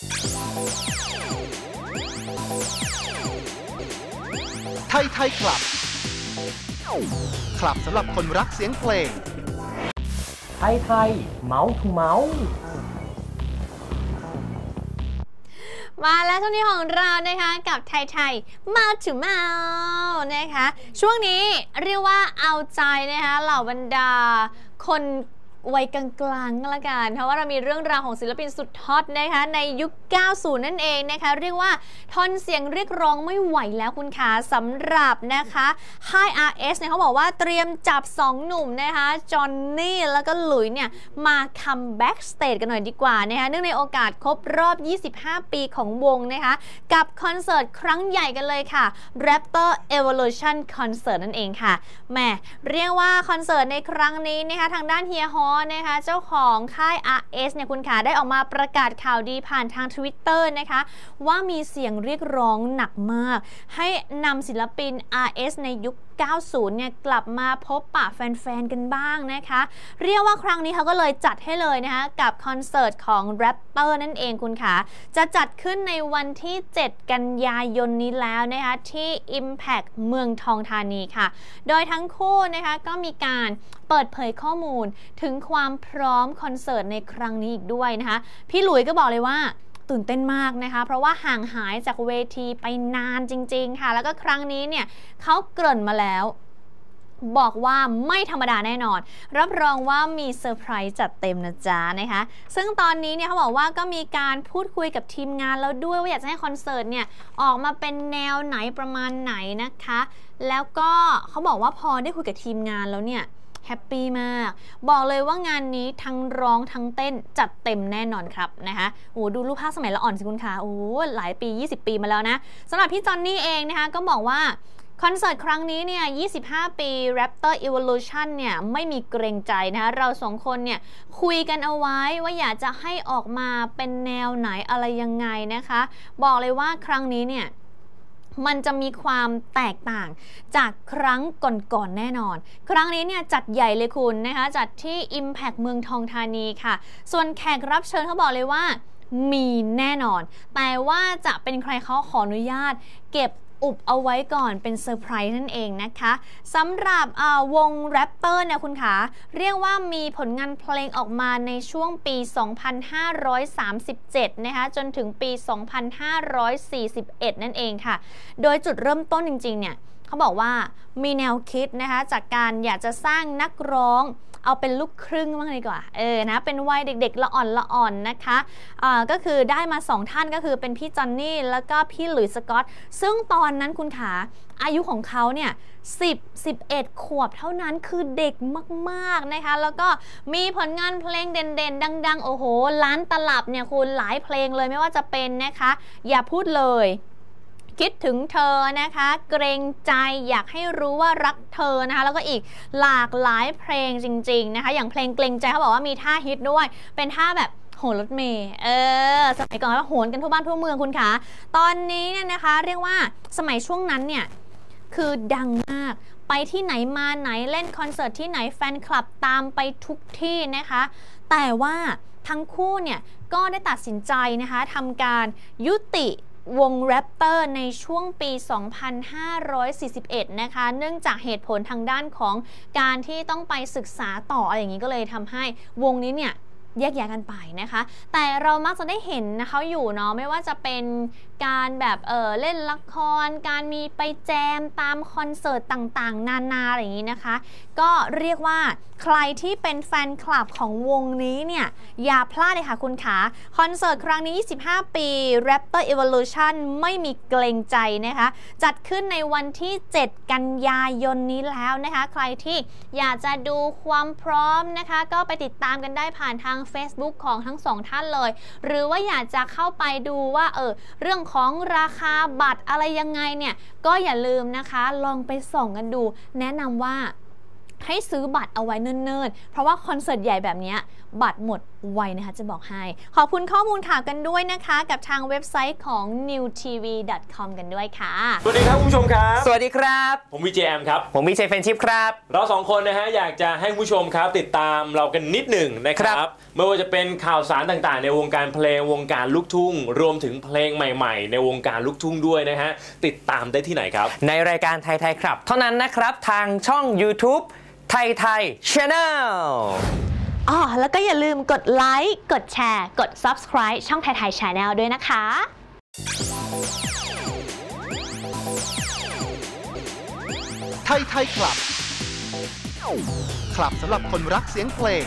ไทยไทยคลับ คลับสำหรับคนรักเสียงเพลง ไทยไทยเมาส์ทูเมาส์มาแล้วช่วงนี้ของเรานะคะกับไทยไทยมาถึงเมานะคะ ช่วงนี้เรียกว่าเอาใจนะคะเหล่าบรรดาคน วัยกลางๆก็แล้วกัน เพราะว่าเรามีเรื่องราวของศิลปินสุดฮอตนะคะในยุค 90 นั่นเองนะคะ เรียกว่าทนเสียงเรียกร้องไม่ไหวแล้วคุณขาสำหรับนะคะค่าย RS เนี่ยเขาบอกว่าเตรียมจับ 2 หนุ่มนะคะจอห์นนี่แล้วก็หลุยส์เนี่ยมา comeback stage กันหน่อยดีกว่านะคะเนื่องในโอกาสครบรอบ 25 ปีของวงนะคะกับคอนเสิร์ตครั้งใหญ่กันเลยค่ะ Raptor Evolution Concert นั่นเองค่ะแหมเรียกว่าคอนเสิร์ตในครั้งนี้นะคะทางด้านเฮียฮอนะคะเจ้าของค่าย RS เนี่ยคุณขาได้ออกมาประกาศข่าวดีผ่านทาง Twitter นะคะ ว่ามีเสียงเรียกร้องหนักมาก ให้นำศิลปิน RS ในยุค 90 เนี่ยกลับมาพบปะแฟนๆ กันบ้างนะคะ เรียกว่าครั้งนี้เขาก็เลยจัดให้เลยนะคะ กับคอนเสิร์ตของ Raptor นั่นเองคุณคะจะจัดขึ้นในวันที่ 7 กันยายนนี้แล้วนะคะที่ Impact เมืองทองธานีค่ะ โดยทั้งคู่นะคะก็มีการเปิดเผยข้อมูลถึงความพร้อมคอนเสิร์ตในครั้งนี้อีกด้วยนะคะ พี่หลุยส์ก็บอกเลยว่า ตื่นเต้นมากนะคะ เพราะว่าห่างหายจากเวทีไปนานจริง ๆ ค่ะ แล้วก็ครั้งนี้เนี่ยเขาเกริ่นมาแล้วบอกว่าไม่ธรรมดาแน่นอน รับรองว่ามีเซอร์ไพรส์จัดเต็มนะจ๊ะนะคะ ซึ่งตอนนี้เนี่ยเขาบอกว่าก็มีการพูดคุยกับทีมงานแล้วด้วยว่าอยากจะให้คอนเสิร์ตเนี่ยออกมาเป็นแนวไหนประมาณไหนนะคะ แล้วก็เขาบอกว่าพอได้คุยกับทีมงานแล้วเนี่ย แฮปปี้มาก บอกเลยว่างานนี้ทั้งร้องทั้งเต้นจัดเต็มแน่นอนครับนะคะโอ้ดูรูปภาพสมัยละอ่อนสิคุณคะโอ้หลายปี 20 ปีมาแล้วนะสำหรับพี่จอนนี่เองนะคะก็บอกว่าคอนเสิร์ตครั้งนี้เนี่ย 25 ปี Raptor Evolution เนี่ย ไม่มีเกรงใจนะคะเราสองคนเนี่ย คุยกันเอาไว้ว่าอยากจะให้ออกมาเป็นแนวไหนอะไรยังไงนะคะ บอกเลยว่าครั้งนี้เนี่ย มันจะมีความแตกต่างจากครั้งก่อนๆแน่นอน ครั้งนี้เนี่ยจัดใหญ่เลยคุณนะคะจัดที่ Impact เมืองทองธานีค่ะ ส่วนแขกรับเชิญเขาบอกเลยว่ามีแน่นอน แต่ว่าจะเป็นใครเขาขออนุญาต เก็บ อุบเอาไว้ก่อนเป็นเซอร์ไพรส์นั่นเองนะคะสำหรับวงแรปเปอร์เนี่ยคุณคะเรียกว่ามีผลงานเพลงออกมาในช่วงปี 2537 นะคะจนถึงปี 2541 นั่นเองค่ะ โดยจุดเริ่มต้นจริงๆเนี่ย เขาบอกว่ามีแนวคิดนะคะจากการอยากจะสร้างนักร้องเอาเป็นลูกครึ่งบ้างดีกว่า เออ นะ เป็นวัยเด็กๆ ละอ่อนละอ่อนนะคะอ่าก็คือได้มา 2 ท่านก็คือเป็นพี่จอนนี่ แล้วก็พี่หลุยส์สกอต ซึ่งตอนนั้นคุณขาอายุของเขาเนี่ย10 11 ขวบเท่านั้นคือเด็กมากๆนะคะ แล้วก็มีผลงานเพลงเด่นๆ ดัง ๆ โอ้โห ล้านตลับเนี่ยคุณหลายเพลงเลยไม่ว่าจะเป็นนะคะ อย่าพูดเลย คิดถึงเธอนะคะ เกรงใจอยากให้รู้ว่ารักเธอนะคะแล้วก็อีกหลากหลายเพลงจริง ๆนะคะ อย่างเพลงเกรงใจเขาบอกว่ามีท่าฮิตด้วย เป็นท่าแบบโหนรถเมย์ เออ สมัยก่อนว่าโหนกันทั่วบ้านทั่วเมืองคุณคะ ตอนนี้เนี่ยนะคะ เรียกว่าสมัยช่วงนั้นเนี่ย คือดังมาก ไปที่ไหนมาไหนเล่นคอนเสิร์ตที่ไหนแฟนคลับตามไปทุกที่นะคะ แต่ว่าทั้งคู่เนี่ย ก็ได้ตัดสินใจนะคะทำการยุติ วงแรปเตอร์ในช่วงปี 2541 นะคะ เนื่องจากเหตุผลทางด้านของการที่ต้องไปศึกษาต่ออะไรอย่างนี้ก็เลยทำให้วงนี้เนี่ย แยกย้ายกันไปนะคะ แต่เรามักจะได้เห็นนะคะอยู่เนาะไม่ว่าจะเป็นการแบบเออเล่นละคร การมีไปแจมตามคอนเสิร์ตต่างๆ นานาอะไรอย่างนี้นะคะ ก็เรียกว่าใครที่เป็นแฟนคลับของวงนี้เนี่ย อย่าพลาดเลยค่ะคุณขาคอนเสิร์ตครั้งนี้ 25 ปี Raptor Evolution ไม่มีเกรงใจนะคะ จัดขึ้นในวันที่ 7 กันยายนนี้แล้วนะคะ ใครที่อยากจะดูความพร้อมนะคะ ก็ไปติดตามกันได้ผ่านทาง Facebook ของทั้งสองท่านเลย หรือว่าอยากจะเข้าไปดูว่าเออเรื่องของราคาบัตรอะไรยังไงเนี่ย ก็อย่าลืมนะคะ ลองไปส่องกันดู แนะนำว่าให้ซื้อบัตรเอาไว้เนิ่นๆ เพราะว่าคอนเสิร์ตใหญ่แบบนี้บัตรหมด ไวนะคะจะบอกให้ ขอบคุณข้อมูลข่าวกันด้วยนะคะ กับทางเว็บไซต์ของ newtv.com กันด้วยค่ะ สวัสดีครับคุณผู้ชมครับ สวัสดีครับ ผมวีเจแอมครับ ผมวีเจเฟรนด์ชิพครับ เราสองคนนะฮะอยากจะให้คุณผู้ชมครับติดตามเรากันนิดหนึ่งนะครัครับบไม่ว่าจะเป็นข่าวสารต่างๆ ในวงการเพลงวงการลูกทุ่ง รวมถึงเพลงใหม่ๆ ในวงการลูกทุ่งด้วยนะฮะติดตามได้ที่ไหนครับ ในรายการไทยไทยคลับ เท่านั้นนะครับทางช่อง YouTube ไทยไทย Channel อ๋อแล้วก็อย่าลืมกดไลค์กดแชร์ กด subscribe ช่องไทยไทย Channel ด้วยนะคะไทยไทยคลับคลับสำหรับคนรักเสียงเพลง